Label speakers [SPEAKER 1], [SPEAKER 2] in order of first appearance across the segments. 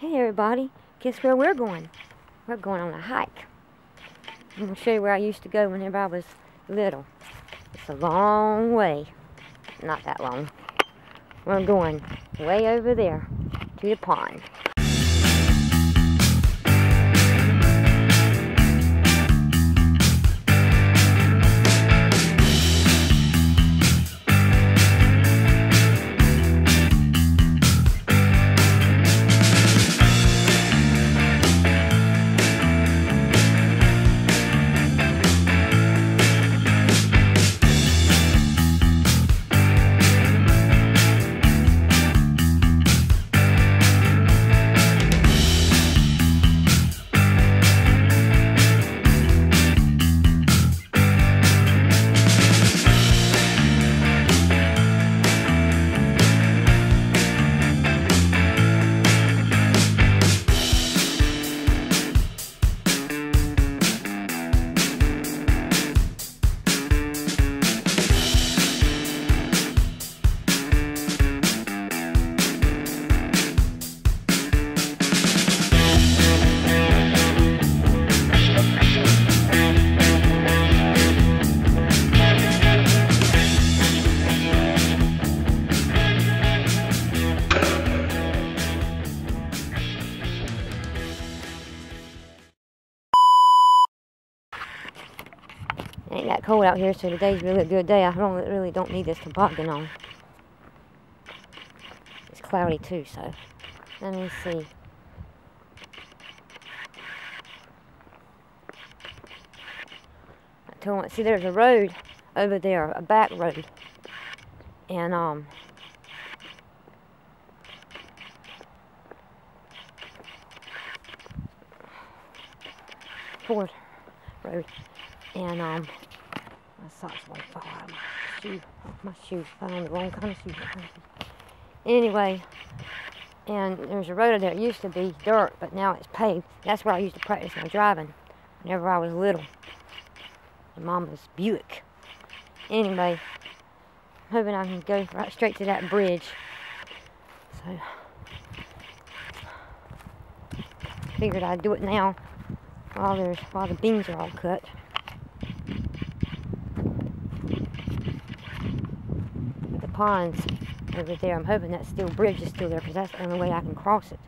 [SPEAKER 1] Hey everybody, guess where we're going? We're going on a hike. I'm going to show you where I used to go whenever I was little. It's a long way. Not that long. We're going way over there to the pond. Out here, so today's really a good day. I don't really don't need this toboggan on. It's cloudy too, so let me see. I told him, see, there's a road over there, a back road, and um. Ford Road and um, my shoe. My shoe. Found the wrong kind of shoe. Anyway, and there's a road there. It used to be dirt, but now it's paved. That's where I used to practice my driving whenever I was little. My mama's Buick. Anyway, hoping I can go right straight to that bridge. So, figured I'd do it now while there's while the beans are all cut. The ponds over there. I'm hoping that steel bridge is still there because that's the only way I can cross it.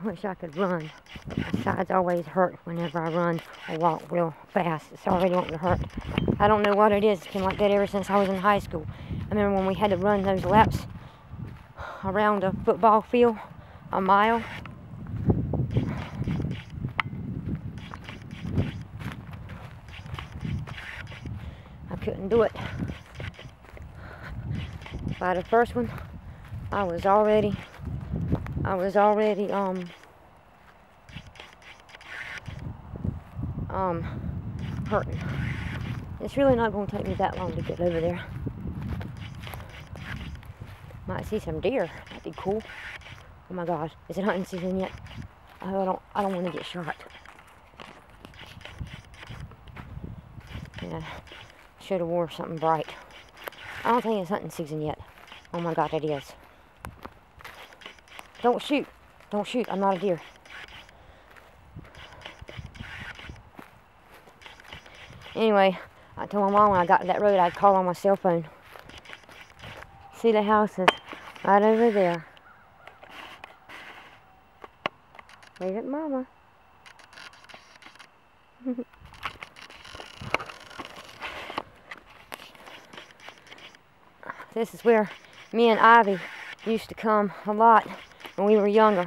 [SPEAKER 1] I wish I could run. My sides always hurt whenever I run or walk real fast. It's already wanting to hurt. I don't know what it is. It's been like that ever since I was in high school. I remember when we had to run those laps around a football field, a mile. I couldn't do it. By the first one, I was already, I was already, um, um, hurting. It's really not going to take me that long to get over there. Might see some deer. That'd be cool. Oh my gosh, is it hunting season yet? I don't. I don't want to get shot. Yeah, should have wore something bright. I don't think it's hunting season yet. Oh my god, it is. Don't shoot. Don't shoot. I'm not a deer. Anyway, I told my mom when I got to that road I'd call on my cell phone. See the houses right over there. Wave at mama. this is where me and Ivy used to come a lot when we were younger.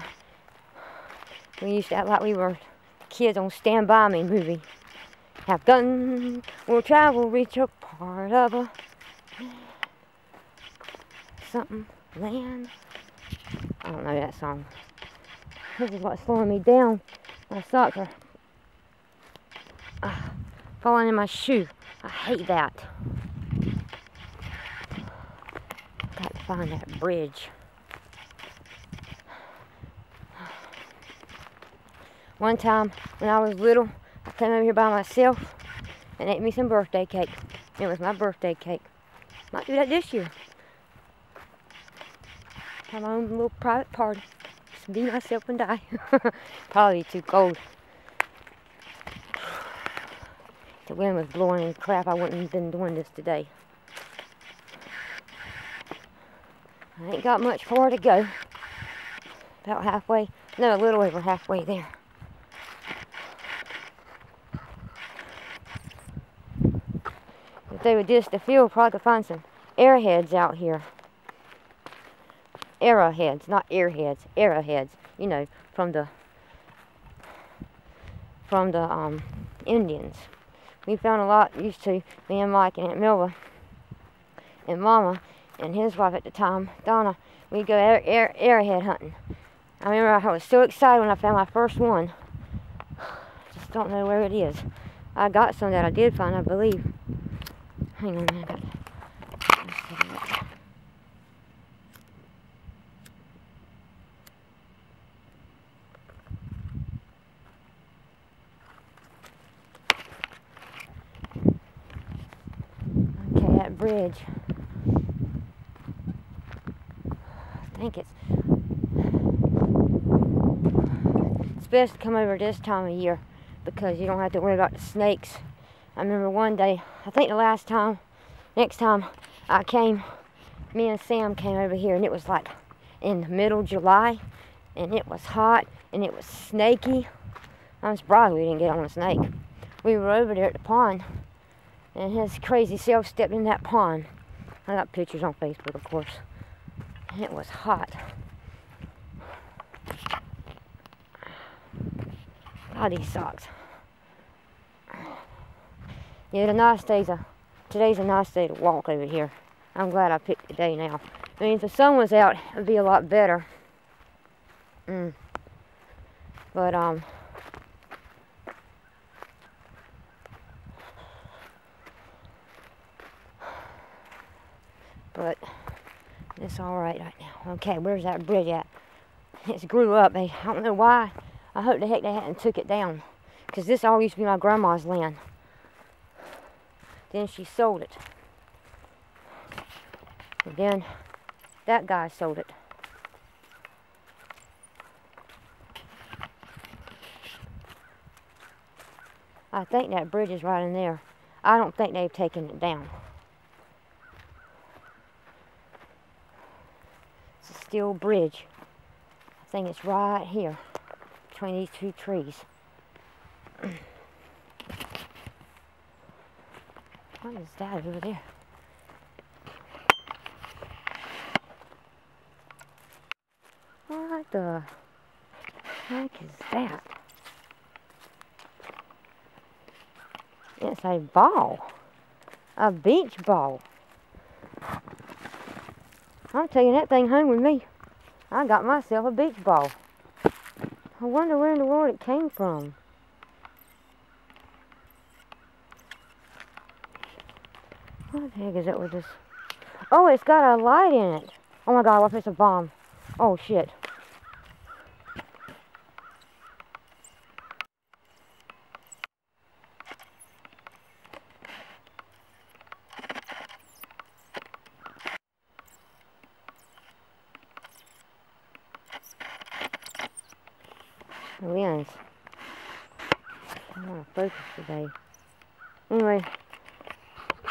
[SPEAKER 1] We used to act like we were kids on Stand By Me movie. Have done, we'll travel, reach a part of a something land. I don't know that song. This is what's slowing me down. My socks are uh, falling in my shoe. I hate that. Got to find that bridge. One time when I was little, I came over here by myself and ate me some birthday cake. It was my birthday cake. Might do that this year. Have my own little private party. Just be myself and die. Probably too cold. The wind was blowing and crap. I wouldn't have been doing this today. I ain't got much far to go. About halfway. No, a little over halfway there. If they would just the field, probably could find some airheads out here. Arrowheads, not airheads, arrowheads. You know, from the from the um, Indians. We found a lot used to, me and Mike and Aunt Milva and Mama and his wife at the time, Donna, we'd go air, air, arrowhead hunting. I remember I was so excited when I found my first one. Just don't know where it is. I got some that I did find, I believe. Hang on a minute. Okay, that bridge. I think it's it's best to come over this time of year because you don't have to worry about the snakes. I remember one day, I think the last time, next time I came, me and Sam came over here and it was like in the middle of July and it was hot and it was snaky. I'm surprised we didn't get on a snake. We were over there at the pond and his crazy self stepped in that pond. I got pictures on Facebook, of course. And it was hot. God, these socks. Yeah, the nice days are, today's a nice day to walk over here. I'm glad I picked the day now. I mean, if the sun was out, it'd be a lot better. Mm. But, um, but it's all right right now. Okay, where's that bridge at? It's grew up. I don't know why. I hope the heck they hadn't took it down. Because this all used to be my grandma's land. Then she sold it. And then that guy sold it. I think that bridge is right in there. I don't think they've taken it down. It's a steel bridge. I think it's right here between these two trees. what is that over there? What the heck is that? It's a ball. A beach ball. I'm taking that thing home with me. I got myself a beach ball. I wonder where in the world it came from. What the heck is it with this? Oh, it's got a light in it. Oh my god, what if it's a bomb? Oh shit. lens. I want to focus today. Anyway,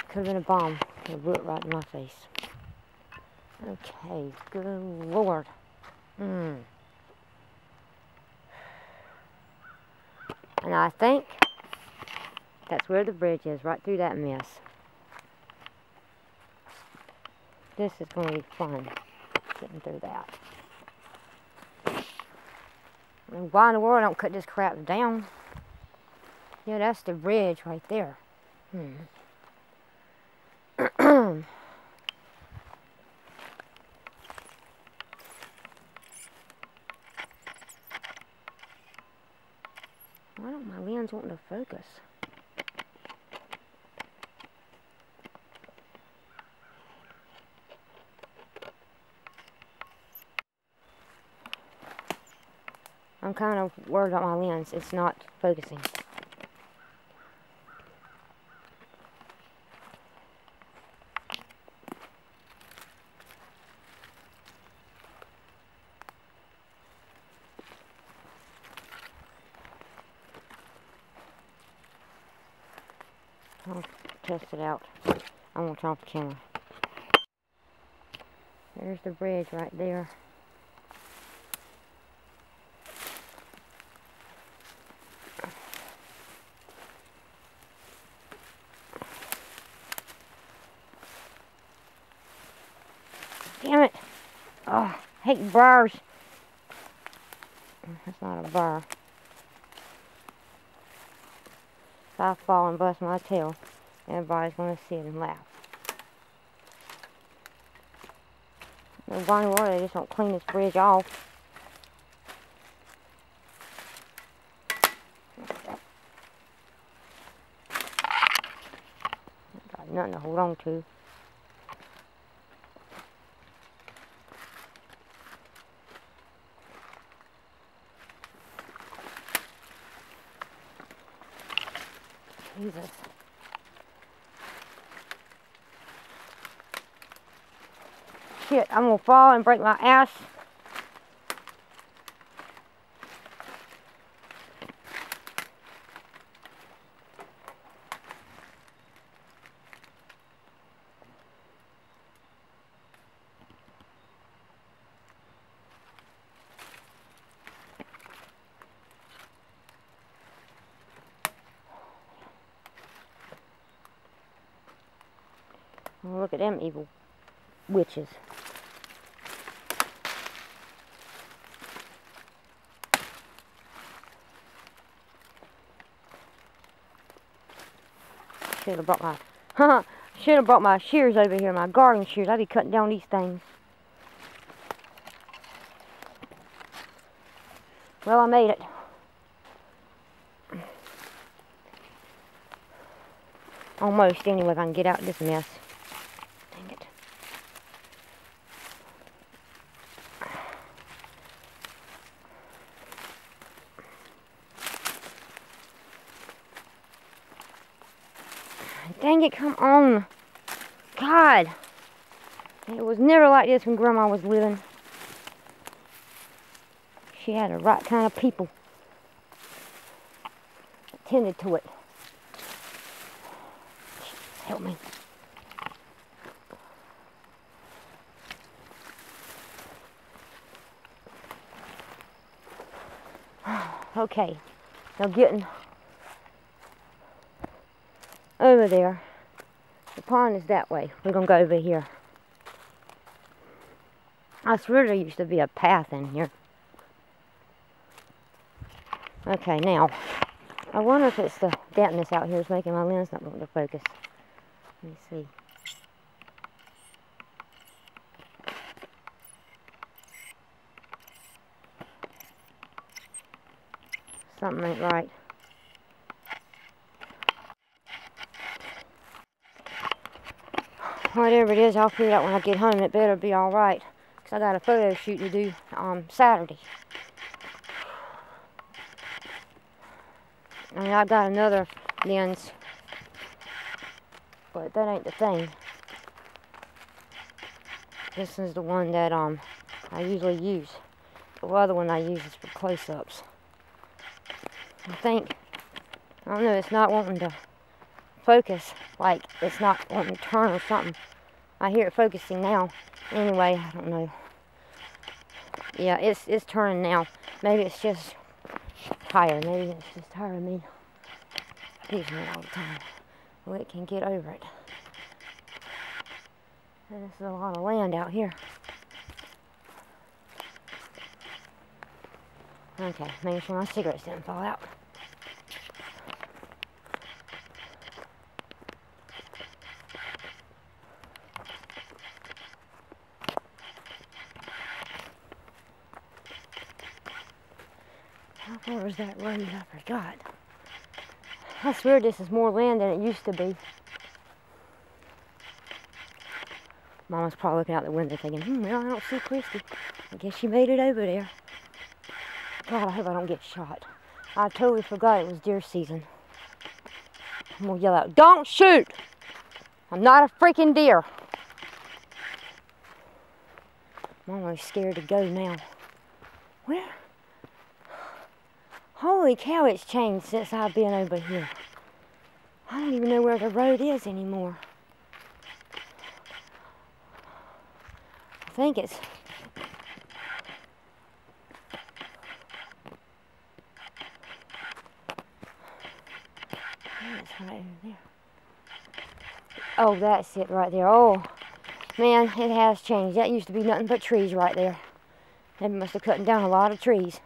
[SPEAKER 1] could have been a bomb. It blew it right in my face. Okay, good lord. Hmm. And I think that's where the bridge is, right through that mess. This is going to be fun, getting through that. Why in the world don't cut this crap down? Yeah, that's the bridge right there. Hmm. Why don't to focus? I'm kind of worried about my lens. It's not focusing. I'll test it out. I'm turn off the camera. There's the bridge right there. Damn it. Oh, I hate briars. That's not a. If I fall and bust my tail, everybody's going to see it and laugh. No Bonnie water, they just don't clean this bridge off. Got nothing to hold on to. Jesus. Shit, I'm gonna fall and break my ass. Look at them evil witches. Should have brought my, should have brought my shears over here, my garden shears. I'd be cutting down these things. Well, I made it. Almost, anyway, if I can get out of this mess. Dang it. Dang it, come on. God. It was never like this when Grandma was living. She had the right kind of people that tended to it. Help me. okay, now getting over there. Pond is that way. We're gonna go over here. I swear there used to be a path in here. Okay, now, I wonder if it's the dampness out here is making my lens not want to focus. Let me see. Something ain't right. Whatever it is, I'll figure it out when I get home. It better be alright. Because I got a photo shoot to do um, Saturday. I mean, I got another lens. But that ain't the thing. This is the one that um I usually use. The other one I use is for close-ups. I think, I don't know, it's not wanting to focus. Like, it's not wanting to turn or something. I hear it focusing now. Anyway, I don't know. Yeah, it's, it's turning now. Maybe it's just tired. Maybe it's just tired of me using it all the time. Well, it can get over it. And this is a lot of land out here. Okay, making sure my cigarettes didn't fall out. That road? I forgot. I swear this is more land than it used to be. Mama's probably looking out the window thinking, hmm, well, I don't see Kristy. I guess she made it over there. God, I hope I don't get shot. I totally forgot it was deer season. I'm gonna yell out, don't shoot! I'm not a freaking deer. I'm almost scared to go now. Where? Holy cow, it's changed since I've been over here. I don't even know where the road is anymore. I think it's That's right over there. Oh, that's it right there. Oh, man, it has changed. That used to be nothing but trees right there. They must have cut down a lot of trees.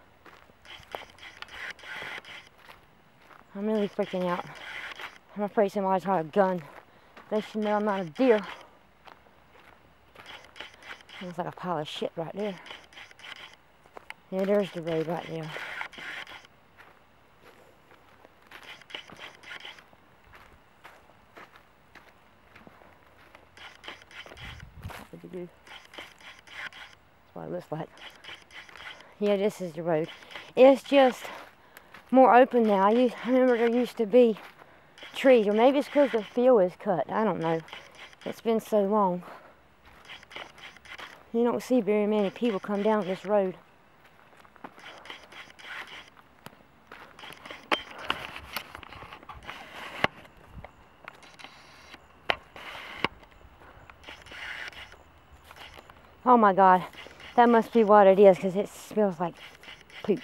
[SPEAKER 1] I'm really freaking out. I'm afraid somebody's got a gun. They should know I'm not a deer. Looks like a pile of shit right there. Yeah, there's the road right there. What you do? That's what it looks like. Yeah, this is the road. It's just more open now. I, remember there used to be trees, or maybe it's because the field is cut. I don't know. It's been so long. You don't see very many people come down this road. Oh my God, that must be what it is because it smells like poop.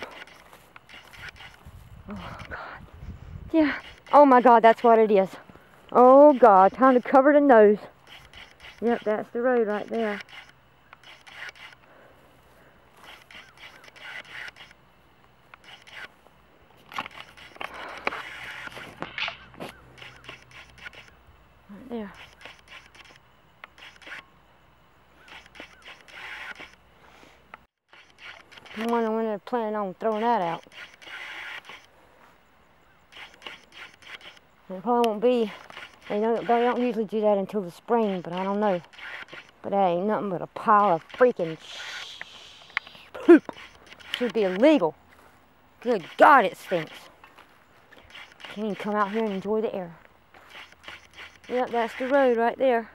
[SPEAKER 1] Oh God. Yeah. Oh my God, that's what it is. Oh God, time to cover the nose. Yep, that's the road right there. Right there. I wonder when they're planning on throwing that out. It probably won't be. They don't, they don't usually do that until the spring, but I don't know. But that ain't nothing but a pile of freaking poop. Should be illegal. Good God, it stinks. Can't even come out here and enjoy the air. Yep, that's the road right there.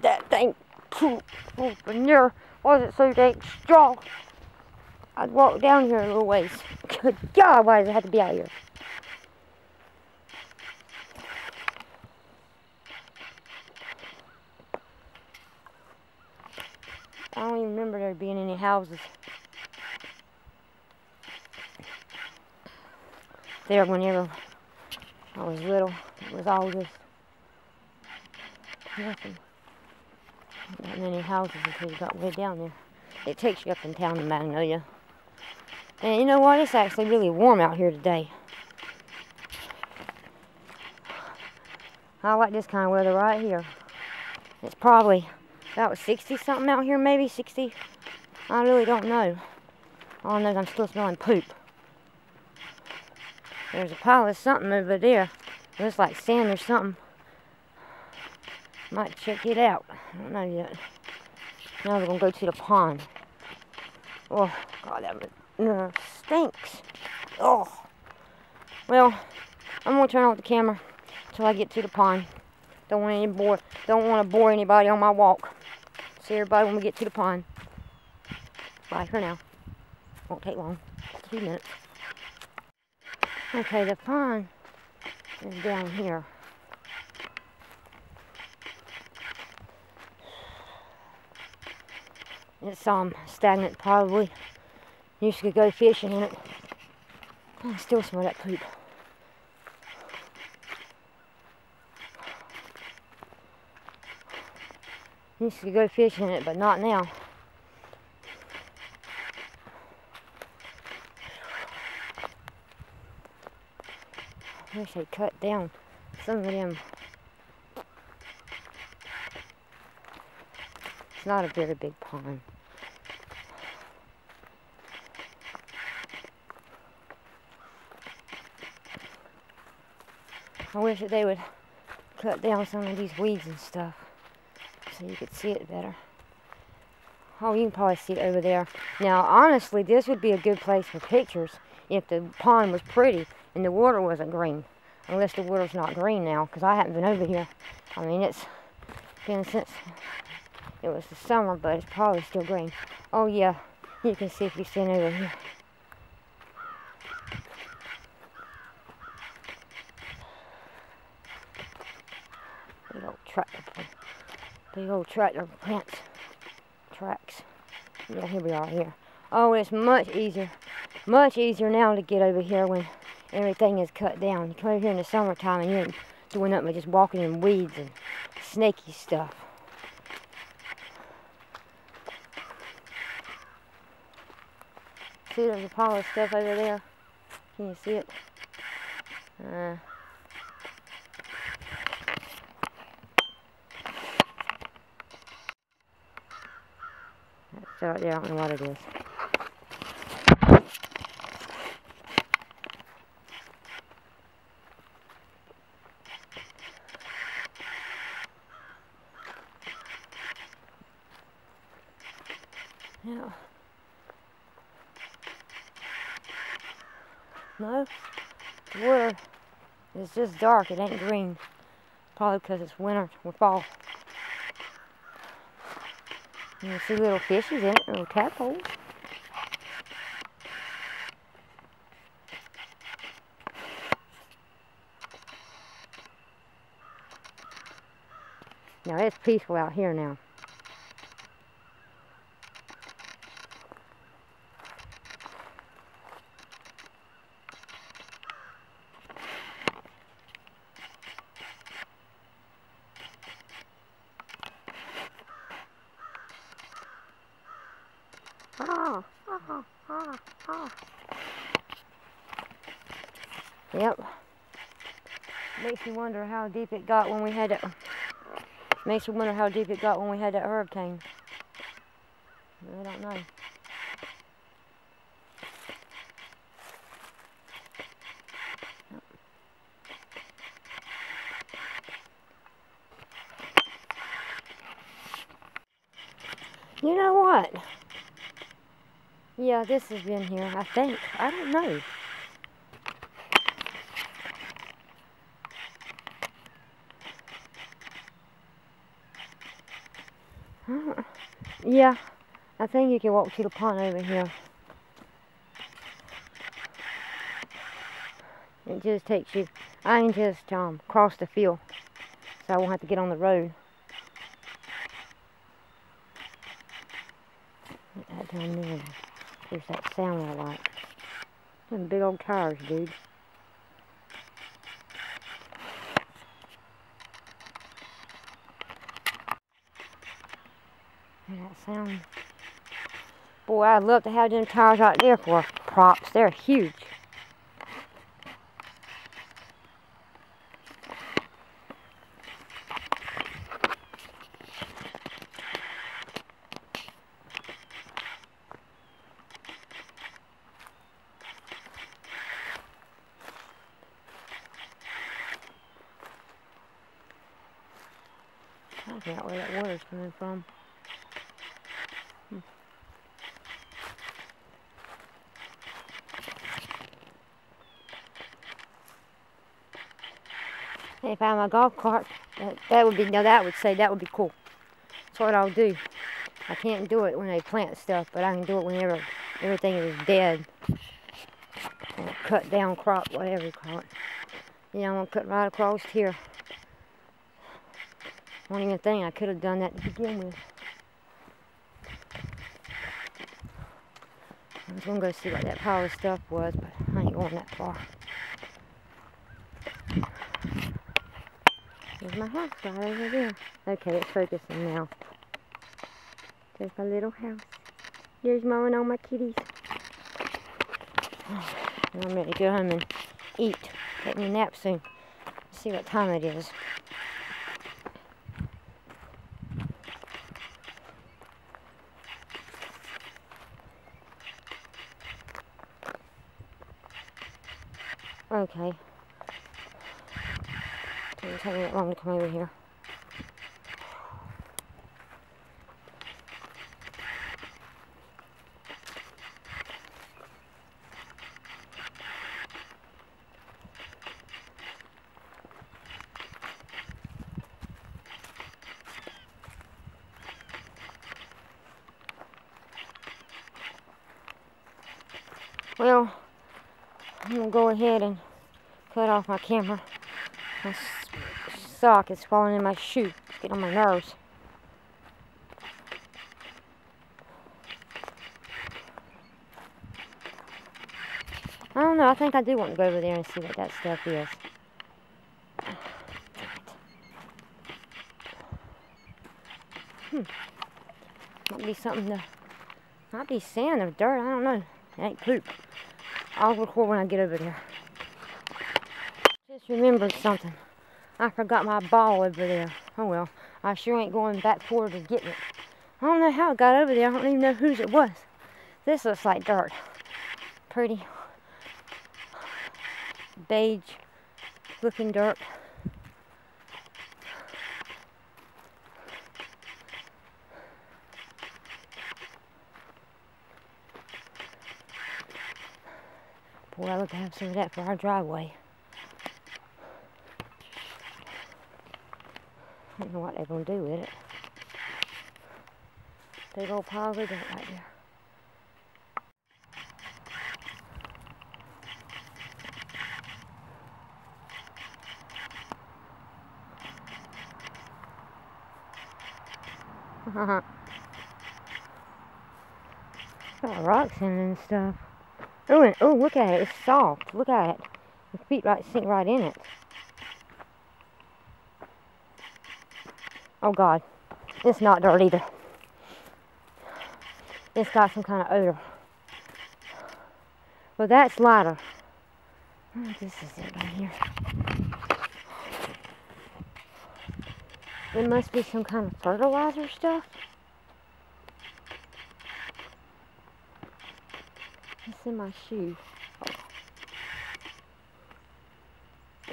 [SPEAKER 1] That thing poop open there wasn't so dang strong. I'd walk down here a little ways. Good God, why does it have to be out here? I don't even remember there being any houses. There whenever I was little, it was all just nothing. Not many houses until you got way down there. It takes you up in town to Magnolia. And you know what? It's actually really warm out here today. I like this kind of weather right here. It's probably about 60 something out here, maybe 60. I really don't know. All I know is I'm still smelling poop. There's a pile of something over there. Looks like sand or something. Might check it out. I don't know yet. Now we're gonna go to the pond. Oh God, that uh, stinks. Oh. Well, I'm gonna turn off the camera until I get to the pond. Don't want any bore. Don't want to bore anybody on my walk. See everybody when we get to the pond. Bye for now. Won't take long. Two minutes. Okay, the pond is down here. It's um stagnant probably. Used to go fishing in it. I still smell that poop. Used to go fishing in it, but not now. I wish they cut down some of them. It's not a very big pond. I wish that they would cut down some of these weeds and stuff so you could see it better. Oh, you can probably see it over there. Now, honestly, this would be a good place for pictures if the pond was pretty and the water wasn't green. Unless the water's not green now, because I haven't been over here. I mean, it's been since it was the summer, but it's probably still green. Oh, yeah, you can see if you stand over here. Big old tractor plants tracks. Yeah, here we are here. Oh, it's much easier, much easier now to get over here when everything is cut down. You come over here in the summertime and you ain't doing nothing but just walking in weeds and snaky stuff. See, there's a pile of stuff over there. Can you see it? Uh, there. I don't know what it is. Yeah. No, water is just dark. It ain't green. Probably because it's winter or fall. You see little fishes in it, little tadpoles. Now it's peaceful out here now. Ah, ah, ah, ah. Yep. Makes me wonder how deep it got when we had it. Makes me wonder how deep it got when we had that hurricane. I don't know. You know what? Yeah, this has been here, I think. I don't know. Uh, yeah, I think you can walk to the pond over here. It just takes you, I can just um, cross the field, so I won't have to get on the road. That down there. There's that sound I like. Them big old tires, dude. Hear that sound? Oh, Boy, I'd love to have them tires out there for props. They're huge. I forgot where that water's coming from. If I had my golf cart, that, that would be, now that would say that would be cool. That's what I'll do. I can't do it when they plant stuff, but I can do it whenever everything is dead. Cut down crop, whatever you call it. Yeah, I'm gonna cut right across here. Don't even think I could have done that to begin with. I was gonna go see what that pile of stuff was, but I ain't going that far. There's my house right over there. Okay, it's focusing now. There's my little house. There's mowing all my kitties. I'm ready to go home and eat. Take me a nap soon. See what time it is. ahead and cut off my camera. My sock is falling in my shoe. It's getting on my nerves. I don't know. I think I do want to go over there and see what that stuff is. Hmm. Might be something to... Might be sand or dirt. I don't know. It ain't poop. I'll record when I get over there. Just remembered something. I forgot my ball over there. Oh well, I sure ain't going back forward to getting it. I don't know how it got over there. I don't even know whose it was. This looks like dirt. Pretty beige looking dirt. Boy, I'd love to have some of that for our driveway. I don't know what they're going to do with it. Big old pile of dirt right there. Got rocks in it and stuff. Oh, oh, look at it. It's soft. Look at it. The feet right sink right in it. Oh, God. It's not dirt either. It's got some kind of odor. Well, that's lighter. Oh, this is it right here. It must be some kind of fertilizer stuff. It's in my shoe.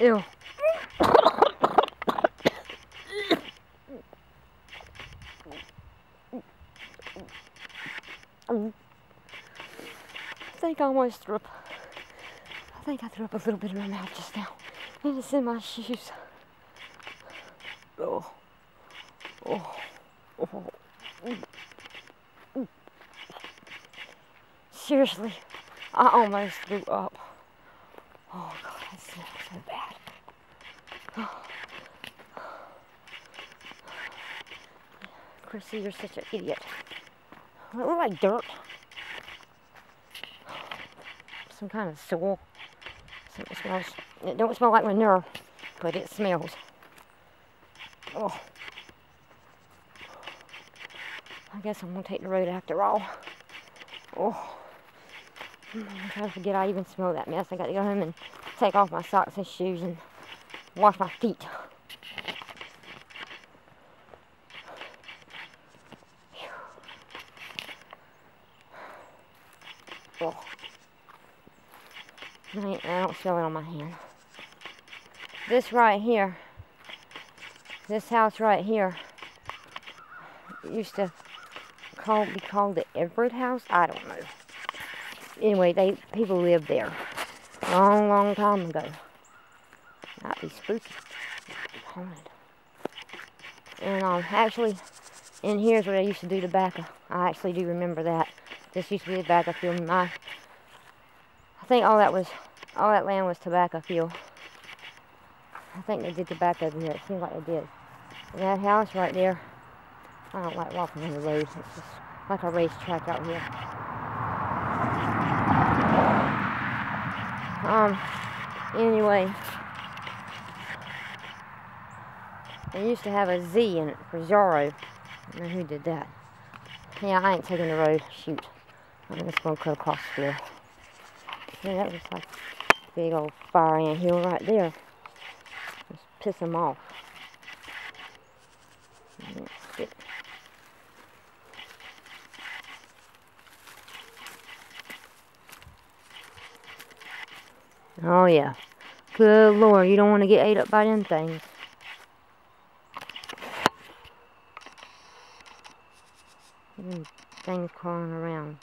[SPEAKER 1] Oh. Ew. I think I almost threw up. I think I threw up a little bit in my mouth just now. And it's in my shoes. Oh. Oh. Oh. Seriously, I almost threw up. Oh god, that smells so bad. Chrissy, you're such an idiot. It look like dirt. Some kind of soil. It smells. It don't smell like manure, but it smells. Oh. I guess I'm gonna take the road after all. Oh. To forget I even smell that mess. I got to go home and take off my socks and shoes and wash my feet. Oh. I don't feel it on my hand. This right here, this house right here, used to call, be called the Everett House. I don't know. Anyway, they people lived there a long, long time ago. Might be spooky, haunted. And um, actually, in here's where I used to do tobacco. I actually do remember that. This used to be a tobacco field. My, I think all that was, all that land was tobacco field. I think they did tobacco over here. It seems like they did. And that house right there, I don't like walking on the road. It's just like a racetrack out here. Um, anyway, they used to have a Z in it for Zorro. I don't know who did that. Yeah, I ain't taking the road. Shoot. I'm just going to cut across field. Yeah, that was like a big old fire ant hill right there. Just piss them off. Oh yeah. Good lord, you don't want to get ate up by them things. Them things crawling around.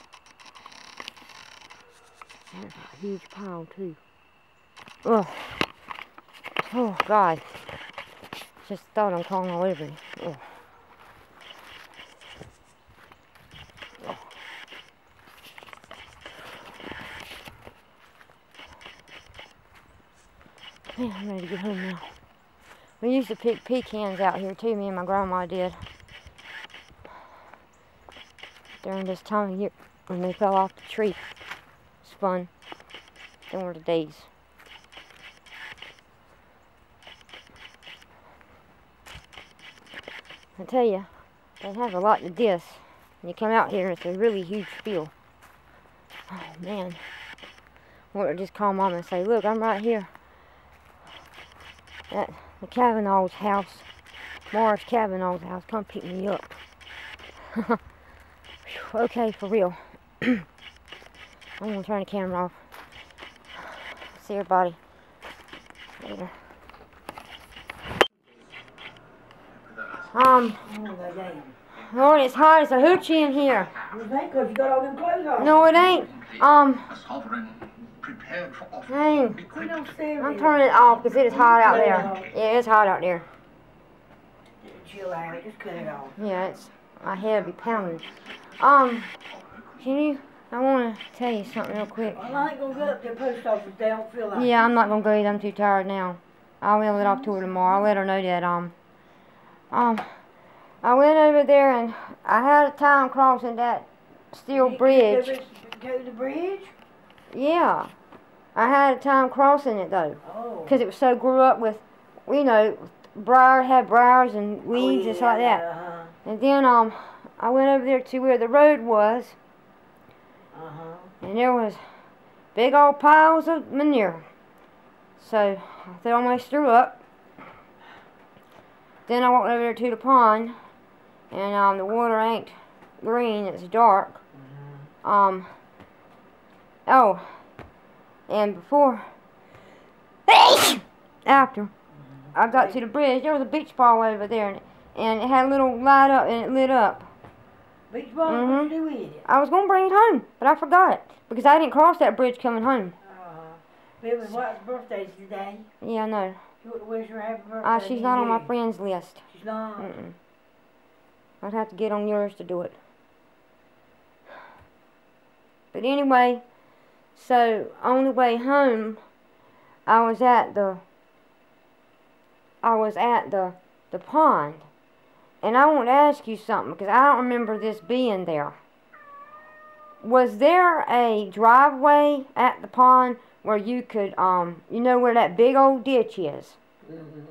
[SPEAKER 1] That's a huge pile too. Oh. Oh God. Just thought I'm crawling all over you. I'm ready to get home now. We used to pick pecans out here too, me and my grandma did. During this time of year when they fell off the tree. It's fun. Similar the days. I tell you, they have a lot to this. When you come out here, it's a really huge field. Oh man. I want to just call mom and say, look, I'm right here at the Kavanaugh's house. Morris Kavanaugh's house. Come pick me up. okay, for real. I'm gonna turn the camera off. See everybody later. Um, Lord, it's hot as a hoochie in here.
[SPEAKER 2] You think 'cause you got all them clothes on?
[SPEAKER 1] No, it ain't. Um,
[SPEAKER 3] prepared for office.
[SPEAKER 1] dang.
[SPEAKER 3] Be quick.
[SPEAKER 1] I'm turning it off because it is hot out there. Yeah, it's hot out there.
[SPEAKER 2] Chill out, just cut it off.
[SPEAKER 1] Yeah, it's my head be pounding. Um, can you? I want to tell you something real quick.
[SPEAKER 2] Well, I ain't gonna go up to the post office, they don't feel like.
[SPEAKER 1] Yeah, I'm not gonna go eat. I'm too tired now. I'll mail it off to her tomorrow. I'll let her know that. Um, um, I went over there and I had a time crossing that steel bridge.
[SPEAKER 2] Go to the bridge?
[SPEAKER 1] Yeah, I had a time crossing it though,
[SPEAKER 2] Oh.
[SPEAKER 1] because it was so grew up with, you know, briar had briars and weeds and stuff like that.
[SPEAKER 2] Uh-huh,
[SPEAKER 1] And then um, I went over there to where the road was,
[SPEAKER 2] uh-huh.
[SPEAKER 1] and there was big old piles of manure. So I almost threw up. Then I walked over there to the pond, and um, the water ain't green; it's dark. Um. Oh, and before, after I got to the bridge, there was a beach ball over there, and, and it had a little light up, and it lit up.
[SPEAKER 2] Beach ball,
[SPEAKER 1] Mhm.
[SPEAKER 2] what you do with it?
[SPEAKER 1] I was gonna bring it home, but I forgot it because I didn't cross that bridge coming home.
[SPEAKER 2] Uh-huh. It was White's birthday today.
[SPEAKER 1] Yeah, I know.
[SPEAKER 2] You wish her happy birthday?
[SPEAKER 1] Uh, she's not on my friends list.
[SPEAKER 2] She's not?
[SPEAKER 1] Mm-mm. I'd have to get on yours to do it. But anyway, so on the way home, I was at the I was at the the pond, and I want to ask you something because I don't remember this being there. Was there a driveway at the pond where you could um you know where that big old ditch is?
[SPEAKER 2] Mhm.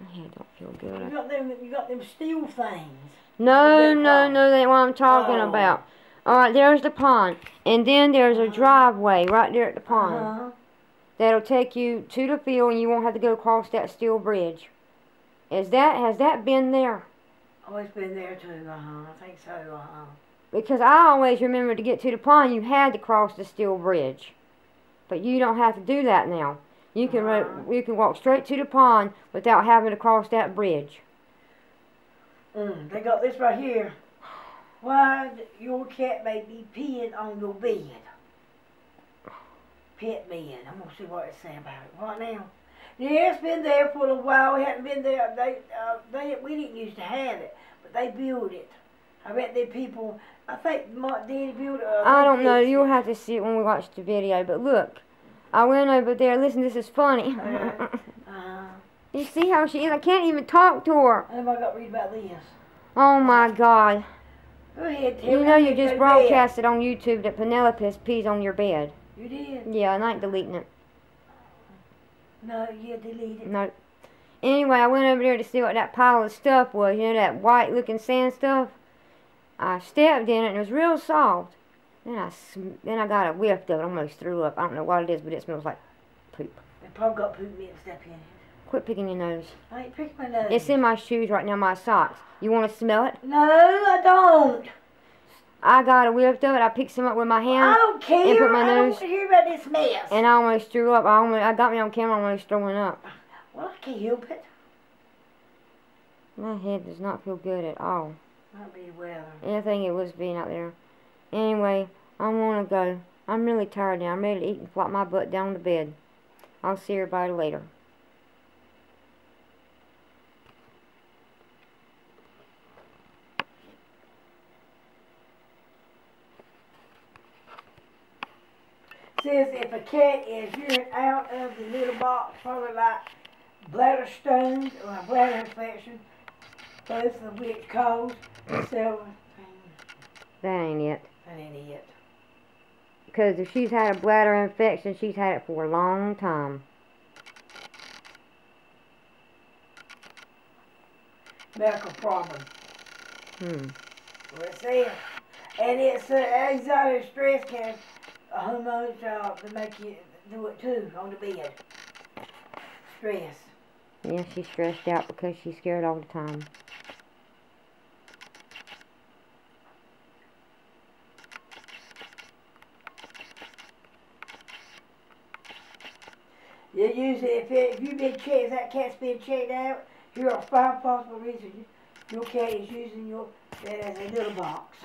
[SPEAKER 1] My head don't feel good.
[SPEAKER 2] You got them, you got them steel things.
[SPEAKER 1] No, no, no, that ain't what I'm talking
[SPEAKER 2] Oh.
[SPEAKER 1] about. Alright, there's the pond. And then there's a driveway right there at the pond.
[SPEAKER 2] Uh-huh.
[SPEAKER 1] That'll take you to the field and you won't have to go across that steel bridge. Is that has that been there?
[SPEAKER 2] Always been there too, uh-huh. I think so, uh-huh.
[SPEAKER 1] Because I always remember to get to the pond you had to cross the steel bridge. But you don't have to do that now. You can
[SPEAKER 2] Uh-huh.
[SPEAKER 1] you can walk straight to the pond without having to cross that bridge.
[SPEAKER 2] Mm, they got this right here. Why your cat may be peeing on your bed? Pet bed. I'm gonna see what it say about it right now. Yeah, it's been there for a while. It hadn't been there. They, uh, they, we didn't used to have it, but they built it. I bet the people. I think Mark Daddy built it.
[SPEAKER 1] I don't know. You'll have to see it when we watch the video. But look, I went over there. Listen, this is funny. You see how she is? I can't even talk to her.
[SPEAKER 2] I got to read about this?
[SPEAKER 1] Oh my God.
[SPEAKER 2] Go ahead, tell
[SPEAKER 1] You know you just broadcasted on YouTube that Penelope pees on your bed.
[SPEAKER 2] You did?
[SPEAKER 1] Yeah, and I ain't deleting it.
[SPEAKER 2] No, you deleted. it.
[SPEAKER 1] No. Anyway, I went over there to see what that pile of stuff was. You know that white looking sand stuff? I stepped in it and it was real soft. Then I sm- then I got a whiff of it. I almost threw up. I don't know what it is, but it smells like poop.
[SPEAKER 2] They probably got poop mixed up in it.
[SPEAKER 1] Quit picking your nose.
[SPEAKER 2] I ain't picked my nose.
[SPEAKER 1] It's in my shoes right now, my socks. You want to smell it?
[SPEAKER 2] No, I don't.
[SPEAKER 1] I got a whiff of it. I picked some up with my hand.
[SPEAKER 2] I don't care.
[SPEAKER 1] and put my
[SPEAKER 2] I don't
[SPEAKER 1] nose-
[SPEAKER 2] to hear about this mess.
[SPEAKER 1] and I almost threw up. I almost, I got me on camera almost throwing up.
[SPEAKER 2] well, I can't help it.
[SPEAKER 1] My head does not feel good at all.
[SPEAKER 2] Might be the weather.
[SPEAKER 1] I think it was being out there. Anyway, I want to go. I'm really tired now. I'm ready to eat and flop my butt down to bed. I'll see everybody later.
[SPEAKER 2] Says if a cat is urine out of the little box, probably like bladder stones or a bladder infection, both of which cause things.
[SPEAKER 1] That ain't it.
[SPEAKER 2] That ain't it.
[SPEAKER 1] Because if she's had a bladder infection, she's had it for a long time.
[SPEAKER 2] Medical problem.
[SPEAKER 1] Hmm.
[SPEAKER 2] Well, it's there. And it's uh, anxiety and stress can hormones uh, to make you do it too on the bed. Stress.
[SPEAKER 1] Yeah, she's stressed out because she's scared all the time.
[SPEAKER 2] You usually, if, it, if you've been checked, if that cat's been checked out, here are five possible reasons your cat is using your that as a little box.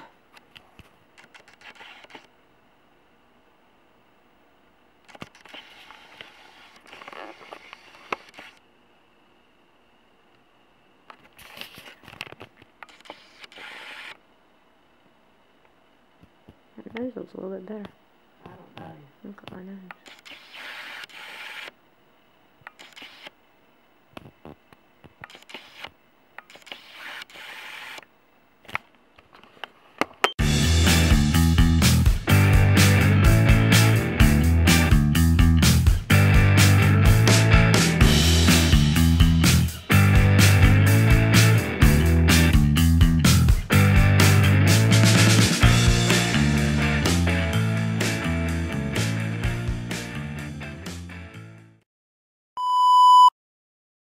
[SPEAKER 1] That nose looks a little bit better.